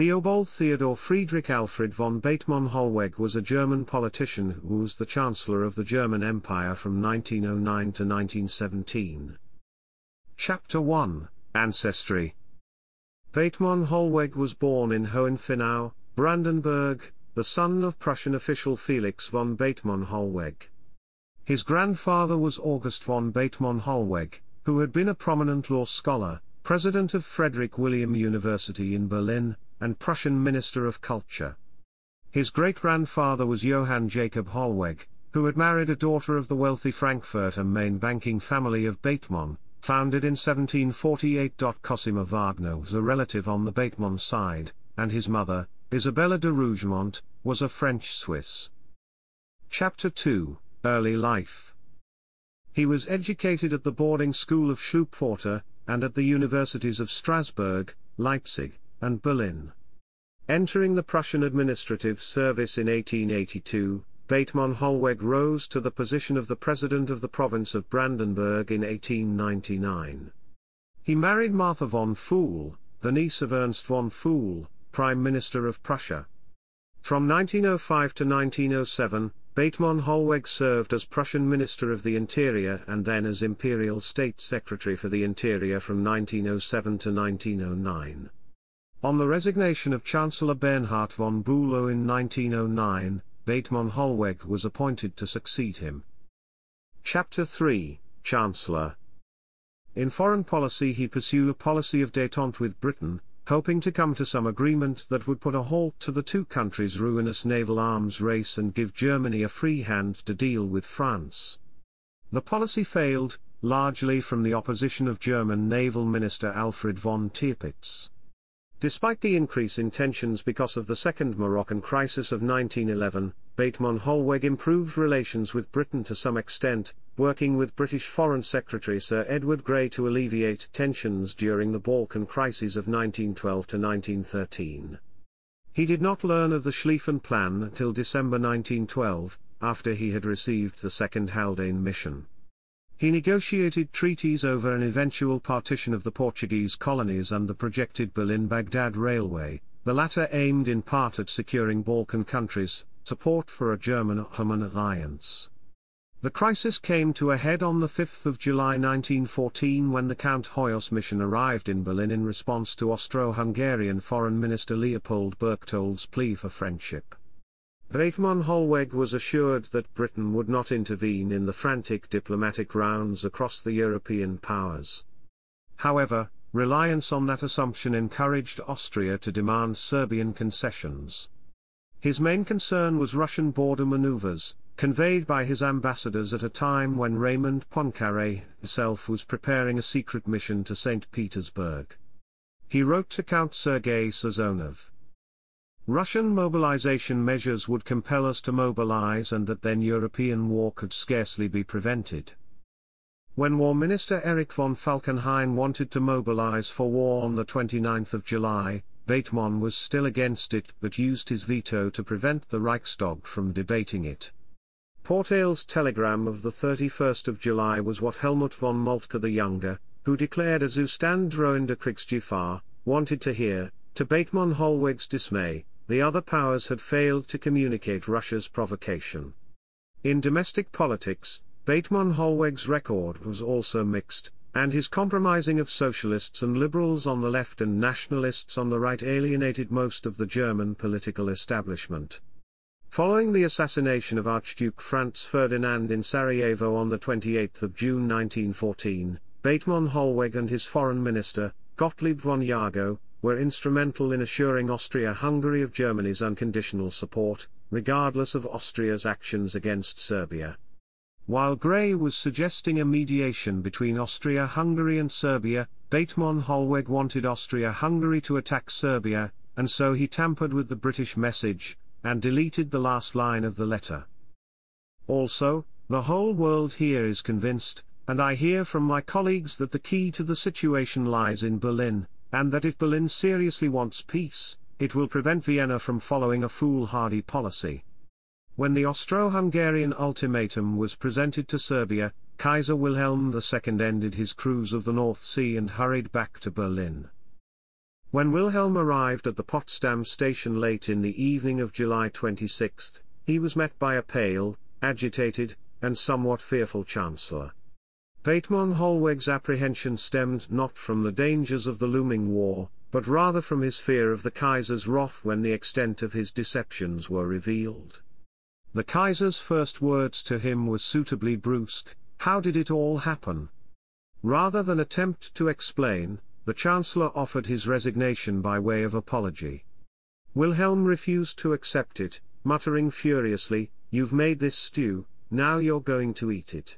Theobald Theodor Friedrich Alfred von Bethmann Hollweg was a German politician who was the Chancellor of the German Empire from 1909 to 1917. Chapter 1 Ancestry Bethmann Hollweg was born in Hohenfinow, Brandenburg, the son of Prussian official Felix von Bethmann Hollweg. His grandfather was August von Bethmann Hollweg, who had been a prominent law scholar, president of Frederick William University in Berlin, and Prussian Minister of Culture. His great-grandfather was Johann Jacob Hollweg, who had married a daughter of the wealthy Frankfurt am Main banking family of Bethmann, founded in 1748. Cosima Wagner was a relative on the Bethmann side, and his mother, Isabella de Rougemont, was a French-Swiss. Chapter 2 Early Life He was educated at the boarding school of Schulpforta, and at the universities of Strasbourg, Leipzig, and Berlin. Entering the Prussian administrative service in 1882, Bethmann Hollweg rose to the position of the president of the province of Brandenburg in 1899. He married Martha von Pfuhl, the niece of Ernst von Pfuhl, Prime Minister of Prussia. From 1905 to 1907, Bethmann Hollweg served as Prussian Minister of the Interior and then as Imperial State Secretary for the Interior from 1907 to 1909. On the resignation of Chancellor Bernhard von Bülow in 1909, Bethmann Hollweg was appointed to succeed him. Chapter 3 Chancellor In foreign policy he pursued a policy of détente with Britain, hoping to come to some agreement that would put a halt to the two countries' ruinous naval arms race and give Germany a free hand to deal with France. The policy failed, largely from the opposition of German naval minister Alfred von Tirpitz. Despite the increase in tensions because of the Second Moroccan Crisis of 1911, Bethmann Hollweg improved relations with Britain to some extent, working with British Foreign Secretary Sir Edward Grey to alleviate tensions during the Balkan crises of 1912 to 1913. He did not learn of the Schlieffen Plan until December 1912, after he had received the Second Haldane mission. He negotiated treaties over an eventual partition of the Portuguese colonies and the projected Berlin-Baghdad Railway, the latter aimed in part at securing Balkan countries, support for a German-Ottoman alliance. The crisis came to a head on 5 July 1914 when the Count Hoyos mission arrived in Berlin in response to Austro-Hungarian Foreign Minister Leopold Berchtold's plea for friendship. Bethmann Hollweg was assured that Britain would not intervene in the frantic diplomatic rounds across the European powers. However, reliance on that assumption encouraged Austria to demand Serbian concessions. His main concern was Russian border maneuvers, conveyed by his ambassadors at a time when Raymond Poincaré himself was preparing a secret mission to St. Petersburg. He wrote to Count Sergei Sazonov. Russian mobilization measures would compel us to mobilize and that then European war could scarcely be prevented. When War Minister Erich von Falkenhayn wanted to mobilize for war on the 29th of July, Bethmann was still against it but used his veto to prevent the Reichstag from debating it. Pourtalès's telegram of the 31st of July was what Helmuth von Moltke the Younger, who declared a Zustand drohende Kriegsgefahr, wanted to hear, to Bethmann Hollweg's dismay, the other powers had failed to communicate Russia's provocation. In domestic politics, Bethmann Hollweg's record was also mixed, and his compromising of socialists and liberals on the left and nationalists on the right alienated most of the German political establishment. Following the assassination of Archduke Franz Ferdinand in Sarajevo on 28 June 1914, Bethmann Hollweg and his foreign minister, Gottlieb von Jagow, were instrumental in assuring Austria-Hungary of Germany's unconditional support, regardless of Austria's actions against Serbia. While Grey was suggesting a mediation between Austria-Hungary and Serbia, Bethmann-Hollweg wanted Austria-Hungary to attack Serbia, and so he tampered with the British message, and deleted the last line of the letter. Also, the whole world here is convinced, and I hear from my colleagues that the key to the situation lies in Berlin, and that if Berlin seriously wants peace, it will prevent Vienna from following a foolhardy policy. When the Austro-Hungarian ultimatum was presented to Serbia, Kaiser Wilhelm II ended his cruise of the North Sea and hurried back to Berlin. When Wilhelm arrived at the Potsdam station late in the evening of July 26, he was met by a pale, agitated, and somewhat fearful Chancellor. Bethmann Hollweg's apprehension stemmed not from the dangers of the looming war, but rather from his fear of the Kaiser's wrath when the extent of his deceptions were revealed. The Kaiser's first words to him were suitably brusque, how did it all happen? Rather than attempt to explain, the Chancellor offered his resignation by way of apology. Wilhelm refused to accept it, muttering furiously, You've made this stew, now you're going to eat it.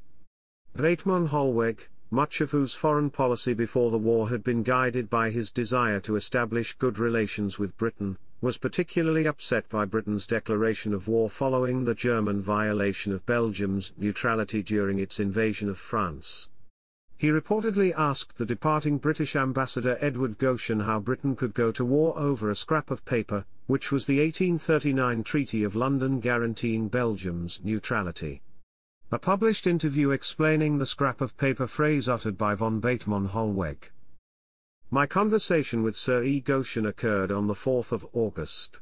Bethmann Hollweg, much of whose foreign policy before the war had been guided by his desire to establish good relations with Britain, was particularly upset by Britain's declaration of war following the German violation of Belgium's neutrality during its invasion of France. He reportedly asked the departing British ambassador Edward Goschen how Britain could go to war over a scrap of paper, which was the 1839 Treaty of London guaranteeing Belgium's neutrality. A published interview explaining the scrap of paper phrase uttered by von Bethmann Hollweg. My conversation with Sir E. Goschen occurred on the 4th of August.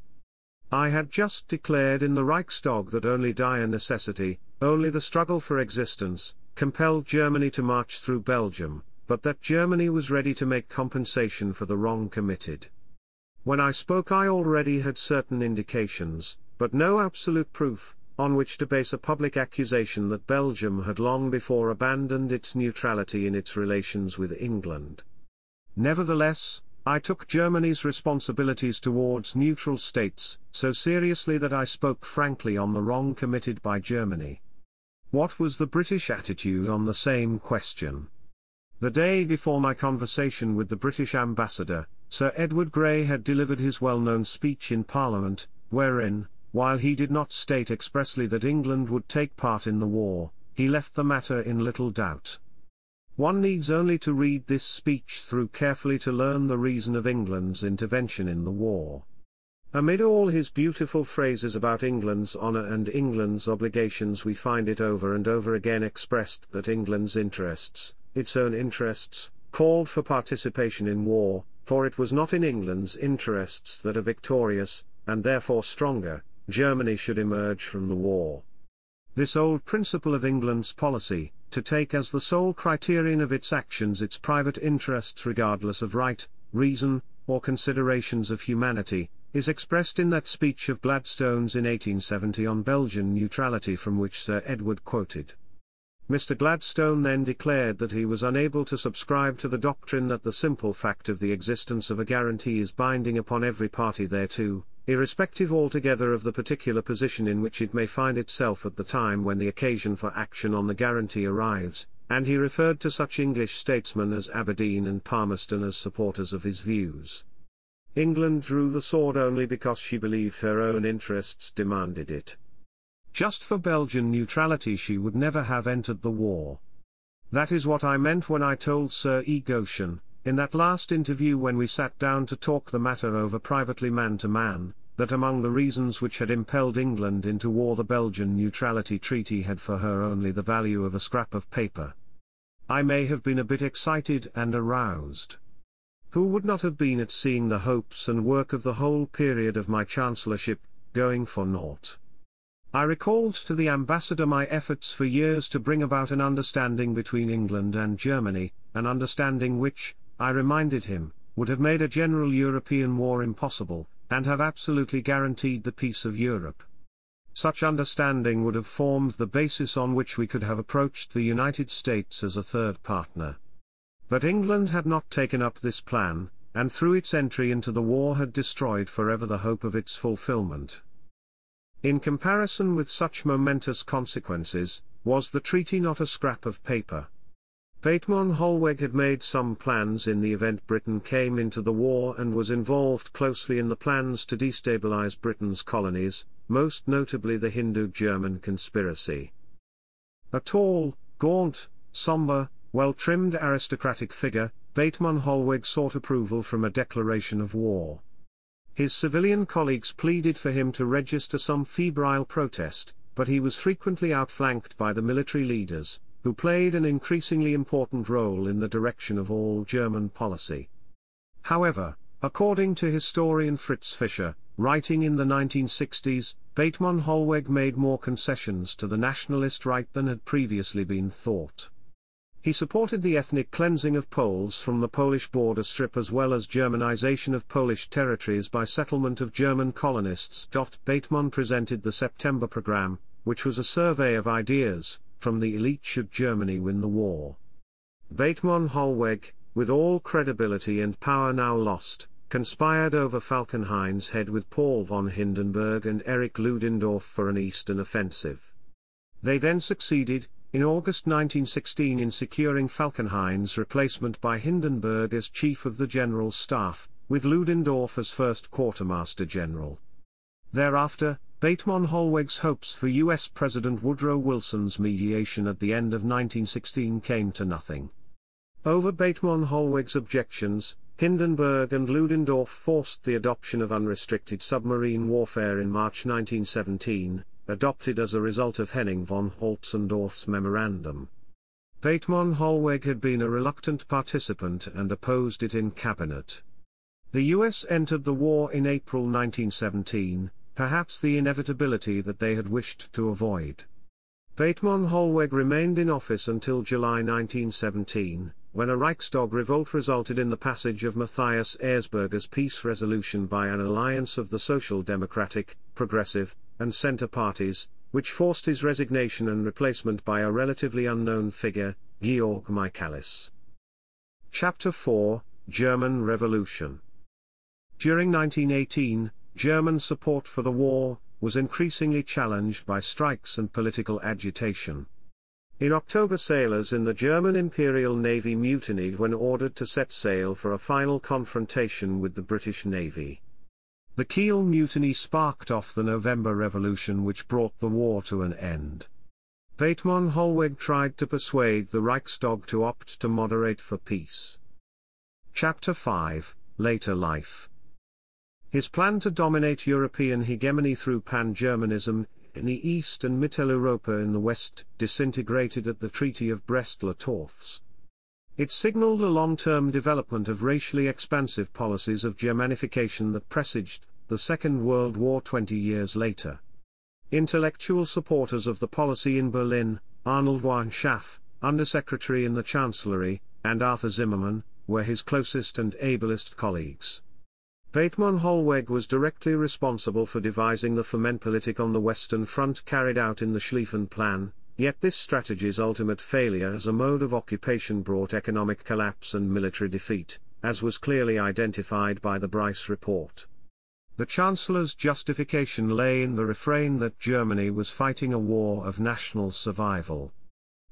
I had just declared in the Reichstag that only dire necessity, only the struggle for existence, compelled Germany to march through Belgium, but that Germany was ready to make compensation for the wrong committed. When I spoke I already had certain indications, but no absolute proof, on which to base a public accusation that Belgium had long before abandoned its neutrality in its relations with England. Nevertheless, I took Germany's responsibilities towards neutral states so seriously that I spoke frankly on the wrong committed by Germany. What was the British attitude on the same question? The day before my conversation with the British ambassador, Sir Edward Grey had delivered his well-known speech in Parliament, wherein, while he did not state expressly that England would take part in the war, he left the matter in little doubt. One needs only to read this speech through carefully to learn the reason of England's intervention in the war. Amid all his beautiful phrases about England's honour and England's obligations we find it over and over again expressed that England's interests, its own interests, called for participation in war, for it was not in England's interests that a victorious, and therefore stronger, Germany should emerge from the war. This old principle of England's policy, to take as the sole criterion of its actions its private interests regardless of right, reason, or considerations of humanity, is expressed in that speech of Gladstone's in 1870 on Belgian neutrality from which Sir Edward quoted. Mr. Gladstone then declared that he was unable to subscribe to the doctrine that the simple fact of the existence of a guarantee is binding upon every party thereto, irrespective altogether of the particular position in which it may find itself at the time when the occasion for action on the guarantee arrives, and he referred to such English statesmen as Aberdeen and Palmerston as supporters of his views. England drew the sword only because she believed her own interests demanded it. Just for Belgian neutrality she would never have entered the war. That is what I meant when I told Sir E. Goschen, in that last interview when we sat down to talk the matter over privately man to man, that among the reasons which had impelled England into war the Belgian neutrality treaty had for her only the value of a scrap of paper. I may have been a bit excited and aroused. Who would not have been at seeing the hopes and work of the whole period of my chancellorship, going for naught? I recalled to the ambassador my efforts for years to bring about an understanding between England and Germany, an understanding which, I reminded him, would have made a general European war impossible, and have absolutely guaranteed the peace of Europe. Such understanding would have formed the basis on which we could have approached the United States as a third partner. But England had not taken up this plan, and through its entry into the war had destroyed forever the hope of its fulfillment. In comparison with such momentous consequences, was the treaty not a scrap of paper? Bethmann Hollweg had made some plans in the event Britain came into the war and was involved closely in the plans to destabilize Britain's colonies, most notably the Hindu-German conspiracy. A tall, gaunt, somber, well-trimmed aristocratic figure, Bethmann Hollweg sought approval from a declaration of war. His civilian colleagues pleaded for him to register some febrile protest, but he was frequently outflanked by the military leaders, who played an increasingly important role in the direction of all German policy. However, According to historian Fritz Fischer, writing in the 1960s, Bethmann Hollweg made more concessions to the nationalist right than had previously been thought. He supported the ethnic cleansing of Poles from the Polish border strip as well as Germanization of Polish territories by settlement of German colonists. Bethmann presented the September Program, which was a survey of ideas, from the elite should Germany win the war. Bethmann Hollweg, with all credibility and power now lost, conspired over Falkenhayn's head with Paul von Hindenburg and Erich Ludendorff for an eastern offensive. They then succeeded, in August 1916 in securing Falkenhayn's replacement by Hindenburg as Chief of the General Staff, with Ludendorff as First Quartermaster General. Thereafter, Bethmann Hollweg's hopes for U.S. President Woodrow Wilson's mediation at the end of 1916 came to nothing. Over Bethmann Hollweg's objections, Hindenburg and Ludendorff forced the adoption of unrestricted submarine warfare in March 1917, adopted as a result of Henning von Holtzendorff's memorandum. Bethmann Hollweg had been a reluctant participant and opposed it in cabinet. The US entered the war in April 1917, perhaps the inevitability that they had wished to avoid. Bethmann Hollweg remained in office until July 1917, when a Reichstag revolt resulted in the passage of Matthias Erzberger's peace resolution by an alliance of the Social Democratic, Progressive, and Centre parties, which forced his resignation and replacement by a relatively unknown figure, Georg Michaelis. Chapter 4 German Revolution During 1918, German support for the war was increasingly challenged by strikes and political agitation. In October sailors in the German Imperial Navy mutinied when ordered to set sail for a final confrontation with the British Navy. The Kiel Mutiny sparked off the November Revolution which brought the war to an end. Bethmann Hollweg tried to persuade the Reichstag to opt to moderate for peace. Chapter 5 Later Life His plan to dominate European hegemony through pan-Germanism in the East and Mitteleuropa in the West disintegrated at the Treaty of Brest-Litovsk. It signaled a long-term development of racially expansive policies of Germanification that presaged the Second World War 20 years later. Intellectual supporters of the policy in Berlin, Arnold Weishaupt, Undersecretary in the Chancellery, and Arthur Zimmermann, were his closest and ablest colleagues. Bethmann Hollweg was directly responsible for devising the Flamenpolitik on the Western Front carried out in the Schlieffen Plan, yet this strategy's ultimate failure as a mode of occupation brought economic collapse and military defeat, as was clearly identified by the Bryce report. The Chancellor's justification lay in the refrain that Germany was fighting a war of national survival.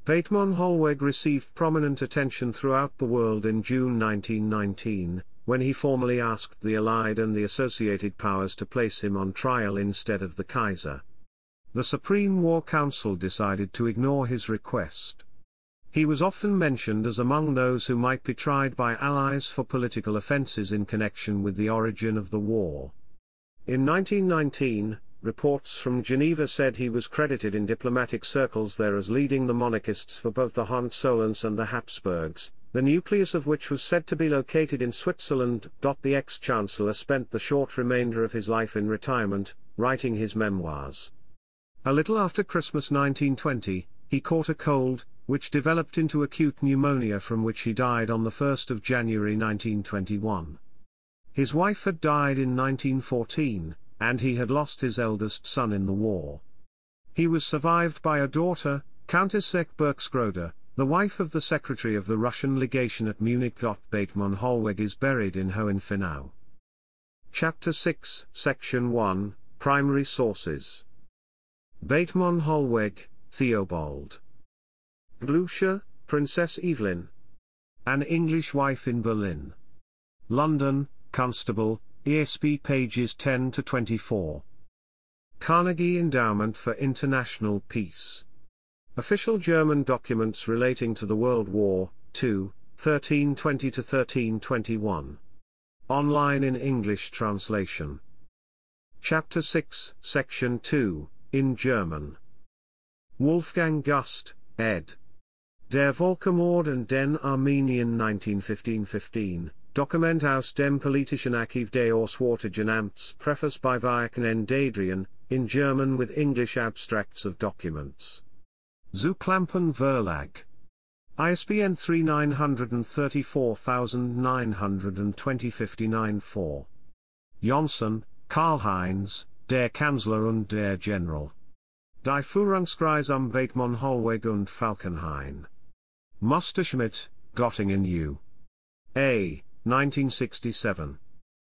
Bethmann Hollweg received prominent attention throughout the world in June 1919, when he formally asked the Allied and the associated powers to place him on trial instead of the Kaiser. The Supreme War Council decided to ignore his request. He was often mentioned as among those who might be tried by allies for political offenses in connection with the origin of the war. In 1919, reports from Geneva said he was credited in diplomatic circles there as leading the monarchists for both the Hohenzollerns and the Habsburgs, the nucleus of which was said to be located in Switzerland. The ex-chancellor spent the short remainder of his life in retirement, writing his memoirs. A little after Christmas 1920, he caught a cold, which developed into acute pneumonia from which he died on the 1st of January 1921. His wife had died in 1914, and he had lost his eldest son in the war. He was survived by a daughter, Countess Zech-Burkersroda, the wife of the secretary of the Russian legation at Munich. Bethmann Hollweg is buried in Hohenfinow. Chapter 6, Section 1 Primary Sources Bethmann Hollweg, Theobald. Blucher, Princess Evelyn. An English Wife in Berlin. London, Constable, ESP pages 10 to 24. Carnegie Endowment for International Peace. Official German documents relating to the World War, 2, 1320 to 1321. Online in English translation. Chapter 6, Section 2, in German. Wolfgang Gust, ed. Der Völkermord and den Armenien 1915-15, Dokument aus dem politischen Archiv des Auswärtigen Amts Preface by Viaken and Adrian, in German with English abstracts of documents. Zuclampen Verlag. ISBN 3934-920-59-4. Janßen, Karl-Heinz, Der Kanzler und der General. Die Führungskreis um Bethmann Hollweg und Falkenhayn. Musterschmidt, Göttingen U. A. 1967.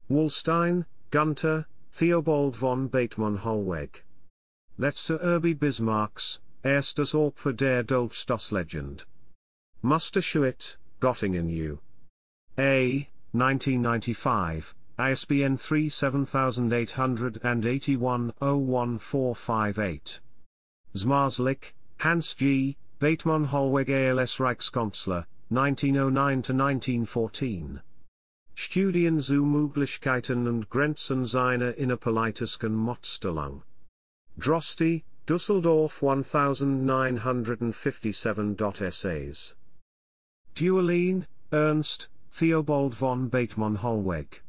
Wollstein, Gunther, Theobald von Bethmann Hollweg. Letzte Irby Bismarcks, erstes Opfer der Dolchstoßlegend. Musterschmidt, Göttingen U. A. 1995. ISBN 37881-014458. Zmarzlik, Hans G., Bethmann Hollweg ALS Reichskanzler, 1909-1914. Studien zu Möglichkeiten und Grenzen seiner innerpolitischen Motstellung. Drosti, Dusseldorf 1957. Essays. Ernst, Theobald von Bethmann Hollweg.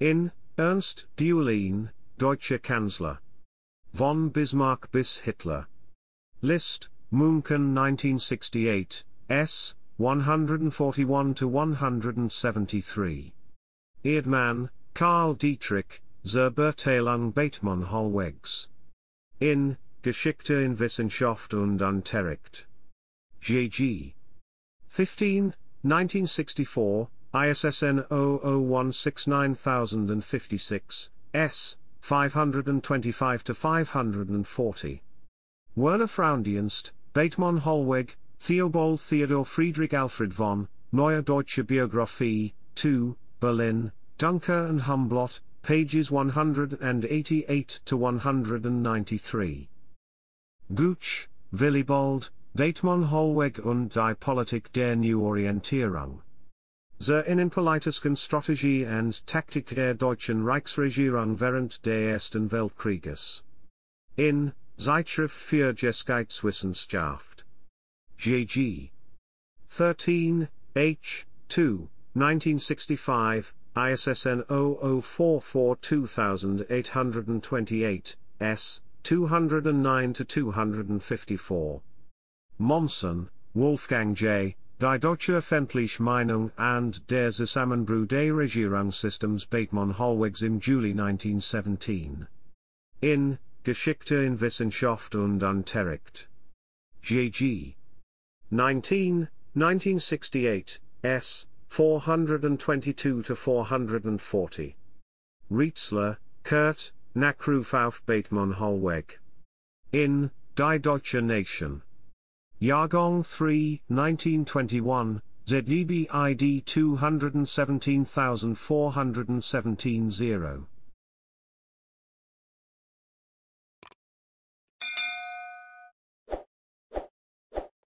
In, Ernst Deuerlein, Deutscher Kanzler. Von Bismarck bis Hitler. List, Munchen 1968, S, 141 to 173. Erdmann, Karl Dietrich, Zerberteilung Bethmann Hollwegs. In, Geschichte in Wissenschaft und Unterricht. J.G. 15, 1964, ISSN 00169056, S, 525 to 540. Werner Frauendienst, Bethmann Hollweg, Theobald Theodor Friedrich Alfred von, Neue Deutsche Biographie, 2, Berlin, Duncker and Humblot, pages 188 to 193. Gooch, Willibald, Bethmann Hollweg und die Politik der Neuorientierung. Zur Innenpolitischen Strategie and Taktik der deutschen Reichsregierung während des Ersten Weltkrieges. In, Zeitschrift für Geschichtswissenschaft. J.G. 13, H. 2, 1965, ISSN 00442828, S, 209 to 254. Mommsen, Wolfgang J., Die Deutsche Öffentliche Meinung and der Zusammenbruch des Regierungssystems Bethmann Hollwegs im Juli 1917. In, Geschichte in Wissenschaft und Unterricht. J.G. 19, 1968, S, 422 to 440. Riezler, Kurt, Nachruf auf Bethmann Hollweg. In, Die Deutsche Nation. Jahrgang 3, 1921, ZEB ID 217417 0.